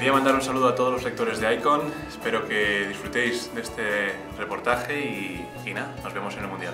Quería mandar un saludo a todos los lectores de Icon, espero que disfrutéis de este reportaje y, nada, nos vemos en el Mundial.